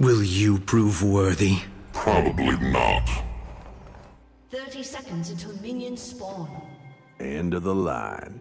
Will you prove worthy? Probably not. 30 seconds until minions spawn. End of the line.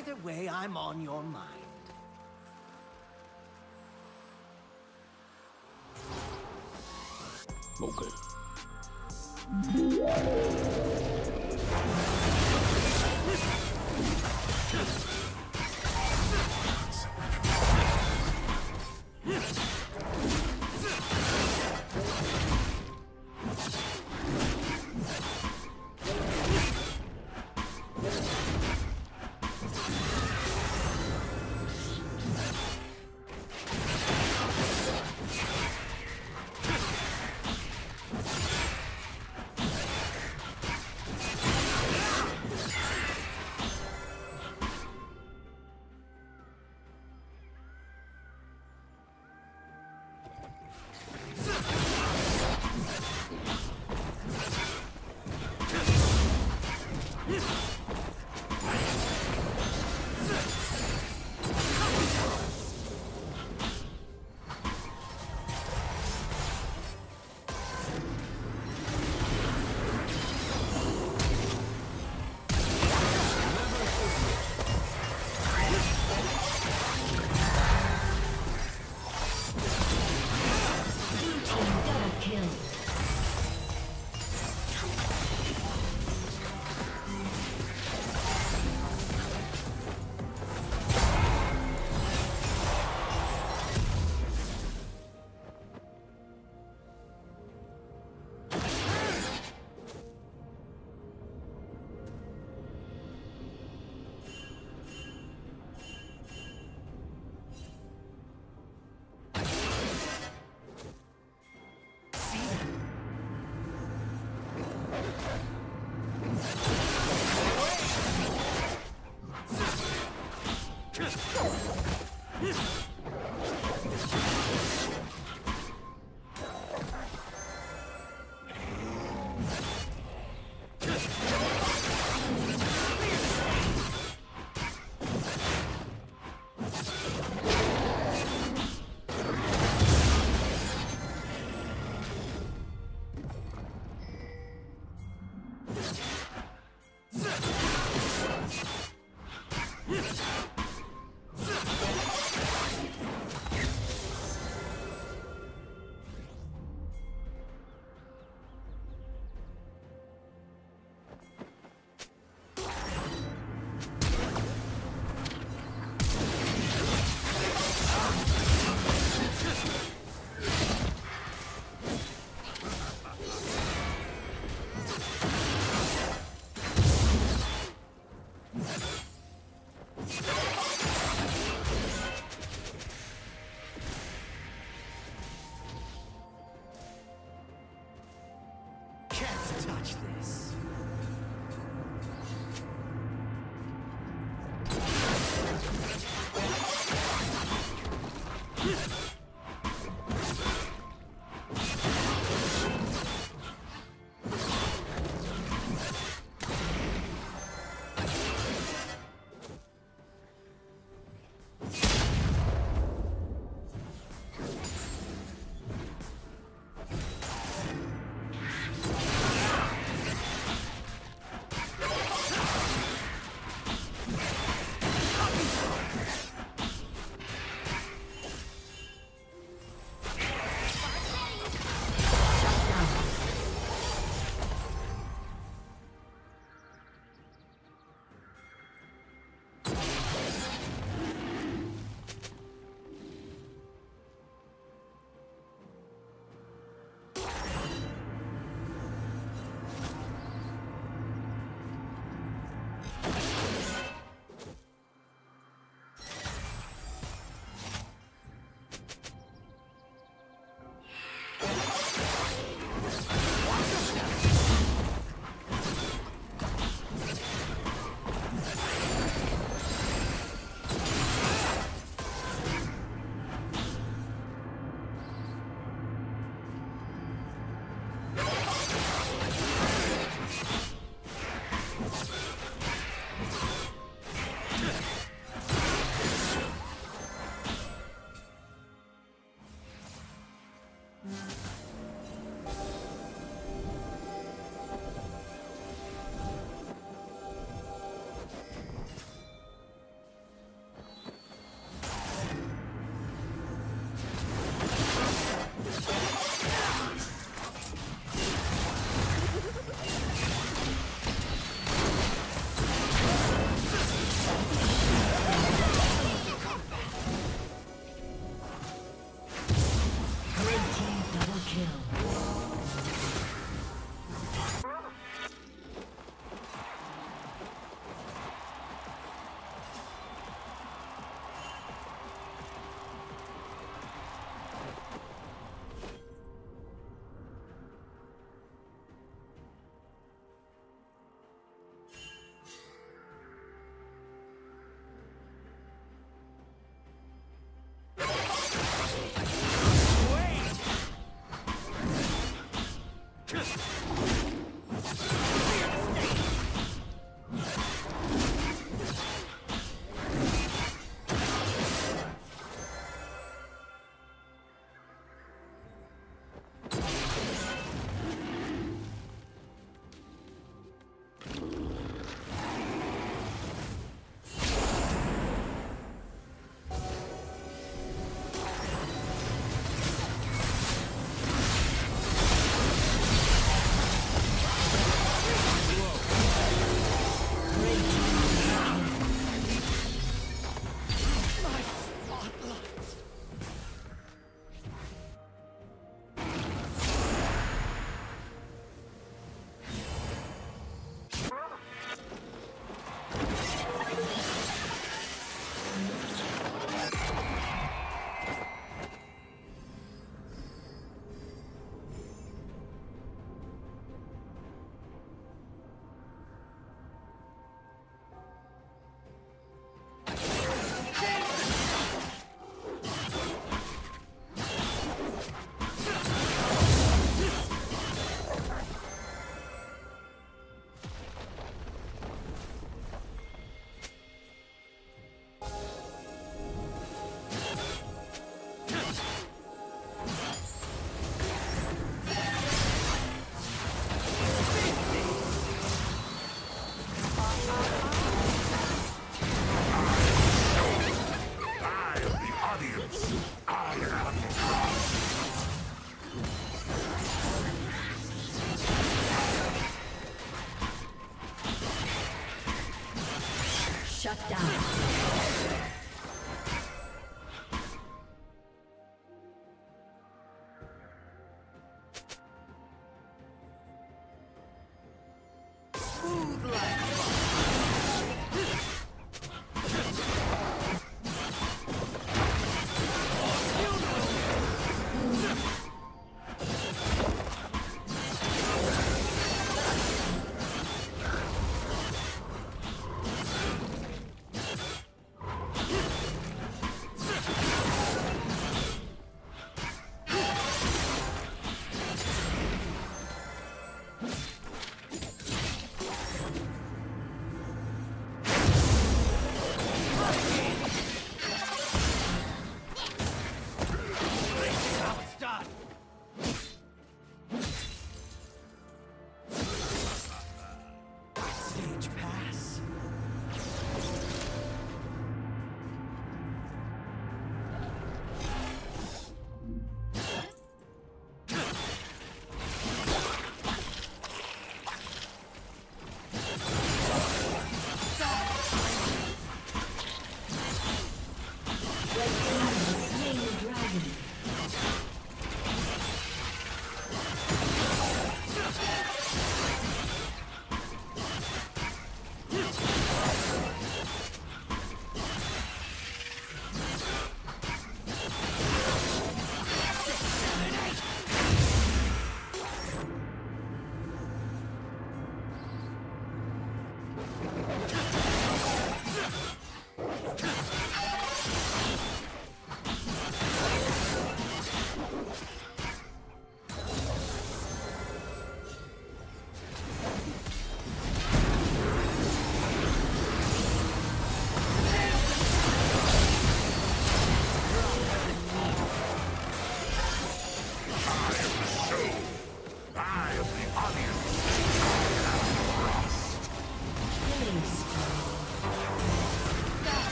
Either way, I'm on your mind. Okay.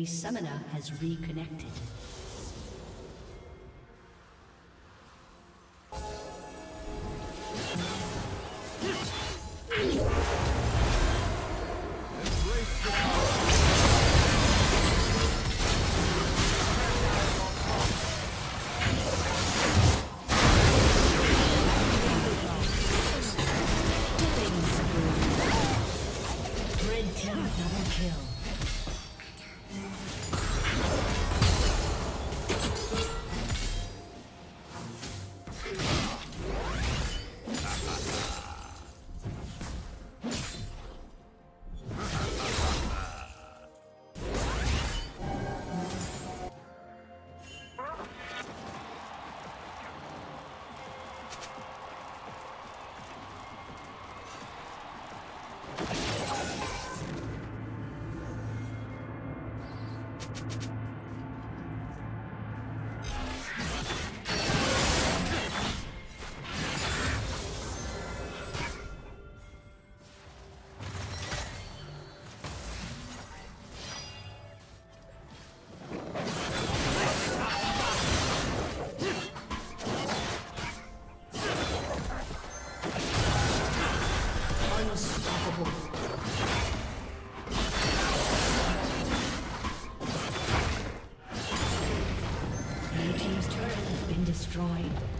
A summoner has reconnected. Red team double kill. Destroyed.